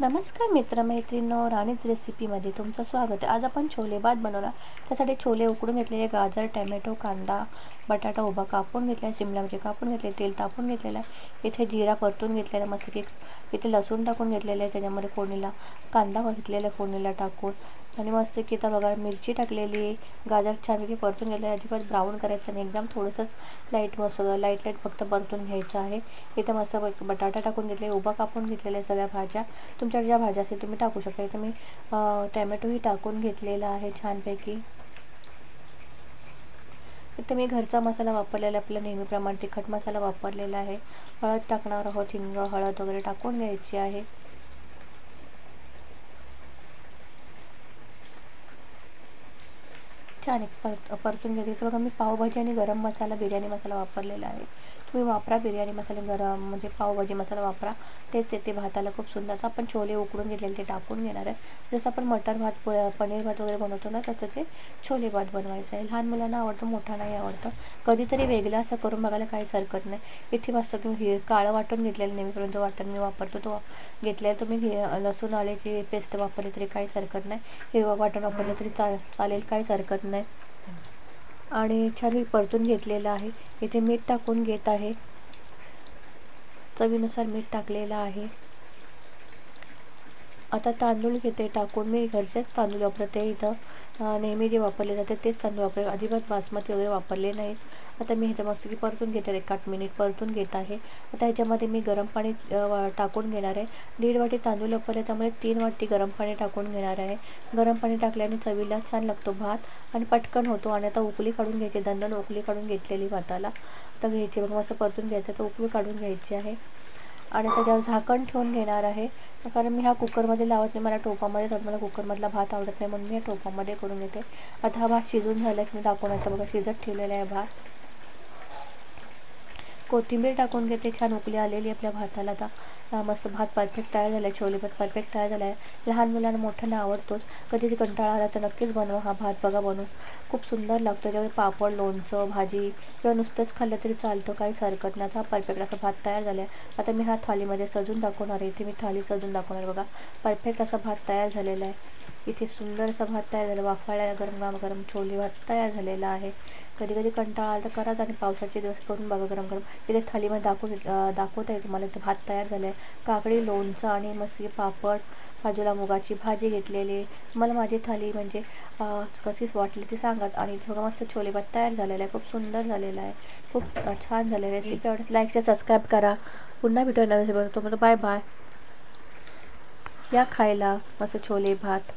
नमस्कार मित्रमैत्रिणींनो राणीच रेसिपीमध्ये तुमचं स्वागत आहे. आज आपण छोले भात बनवला त्यासाठी छोले उकडून घेतलेले गाजर टॅमॅटो कांदा बटाटा उभा कापून घेतला शिमला मिरची कापून घेतले तेल तापून घेतलेलं आहे. इथे जिरा परतून घेतलेला मस्त की इथे लसूण टाकून घेतलेलं आहे. त्याच्यामध्ये फोडणीला कांदा घेतलेला आहे फोडणीला टाकून. आणि मस्त की आता बघा मिरची टाकलेली गाजर छानपैकी परतून घेतलं अजिबात ब्राऊन करायचं नाही एकदम थोडंसंच लाइट मस्त लाइट लाइट फक्त परतून घ्यायचं आहे. इथं मस्त बटाटा टाकून घेतले उभा कापून घेतलेल्या सगळ्या भाज्या. तुमच्या ज्या भाज्या असेल तुम्ही टाकू शकता. इथं मी टॅमॅटोही टाकून घेतलेला आहे छानपैकी. इथं मी घरचा मसाला वापरलेला आपला नेहमीप्रमाणे तिखट मसाला वापरलेला आहे. हळद टाकणार आहोत हिंग हळद वगैरे टाकून घ्यायची आहे. छान एक परत परतून घेते तर बघा मी पावभाजी आणि गरम मसाला बिर्याणी मसाला वापरलेला आहे. तुम्ही वापरा बिर्याणी मसाला गरम म्हणजे पावभाजी मसाला वापरा. तेच येते भाताला खूप सुंदर. तर आपण छोले उकडून घेतलेले ते टाकून घेणार आहे. जसं आपण मटर भात पनीर भात वगैरे बनवतो ना तसं ते छोले भात बनवायचं आहे. लहान मुलांना आवडतं मोठा नाही आवडतं. कधीतरी वेगळं असं करून बघायला काहीच हरकत नाही. इथे मस्त तुम्ही हे काळं वाटून घेतलेलं नेहमीपर्यंत वाटण मी वापरतो तो घेतलेला. तुम्ही लसूण आल्याची पेस्ट वापरली तरी काहीच हरकत नाही. हिरवा वाटण वापरलं तरी चा चालेल काहीच हरकत नाही. आणि छान मी परतून घेतलेलं आहे. इथे मीठ टाकून घेत आहे. चवीनुसार मीठ टाकलेलं आहे. आता तांदूळ घेते टाकून मी घरचेच तांदूळ वापरते. इथं नेहमी जे वापरले जाते तेच तांदूळ वापरले अजिबात बासमती वगैरे वापरले नाहीत. आता मी ह्याच्या मस्त की परतून घेते एक आठ मिनिट परतून घेत आहे. आता ह्याच्यामध्ये मी गरम पाणी टाकून घेणार आहे. दीड वाटी तांदूळ वापरले त्यामुळे तीन वाटी गरम पाणी टाकून घेणार आहे. गरम पाणी टाकल्याने चवीला छान लागतो भात आणि पटकन होतो आणि आता उकळी काढून घ्यायची दंदन उकळी काढून घेतलेली भाताला. आता घ्यायची मग असं परतून घ्यायचं तर उकळी काढून घ्यायची आहे. आणि त्याच्यावर झाकण ठेवून घेणार आहे कारण मी हा कुकरमध्ये लावत नाही मला टोपामध्ये तर मला कुकरमधला भात आवडत नाही म्हणून मी या टोपामध्ये करून येते. आता हा भात शिजून झाला की मी दाखवण्याचा बघा शिजत ठेवलेला आहे भात. कोथिंबीर टाकून घेते छान उकली आलेली आपल्या भाताला. आता मस्त भात परफेक्ट तयार झाला आहे छोले भात परफेक्ट तयार झाला आहे लहान मुलांना मोठ्यांना आवडतोच. कधी कंटाळा आला तर नक्कीच बनवा हा भात बघा बनवून. खूप सुंदर लागतो त्याच्यामुळे पापड लोणचं भाजी किंवा नुसतंच खाल्लं तरी चालतं काहीच हरकत नाही. आता परफेक्ट असा भात तयार झाला आहे आता मी हा थालीमध्ये सजून दाखवणार आहे. इथे मी थाली सजून दाखवणार बघा. परफेक्ट असा भात तयार झालेला आहे. इथे सुंदर असा भात तयार झाला. वाफाळ्या गरम गरम छोले भात तयार झालेला आहे. कधी कधी कंटाळा आला तर कराच आणि पावसाचे दिवस करून बघा गरम गरम. तिथे थालीमध्ये दाखव दाखवता येईल तुम्हाला इथे भात तयार झाला आहे. काकडी लोणचं आणि मस्त पापड बाजूला मुगाची भाजी घेतलेली मला माझी थाली म्हणजे कशीच वाटली ती सांगाच. आणि इथे बघा मस्त छोले भात तयार झालेला आहे. खूप सुंदर झालेला आहे. खूप छान झालेलं आहे. रेसिपी आवडत लाईक सबस्क्राईब करा. पुन्हा भेटूया नवीन बनवतो बाय बाय या खायला मस्त छोले भात.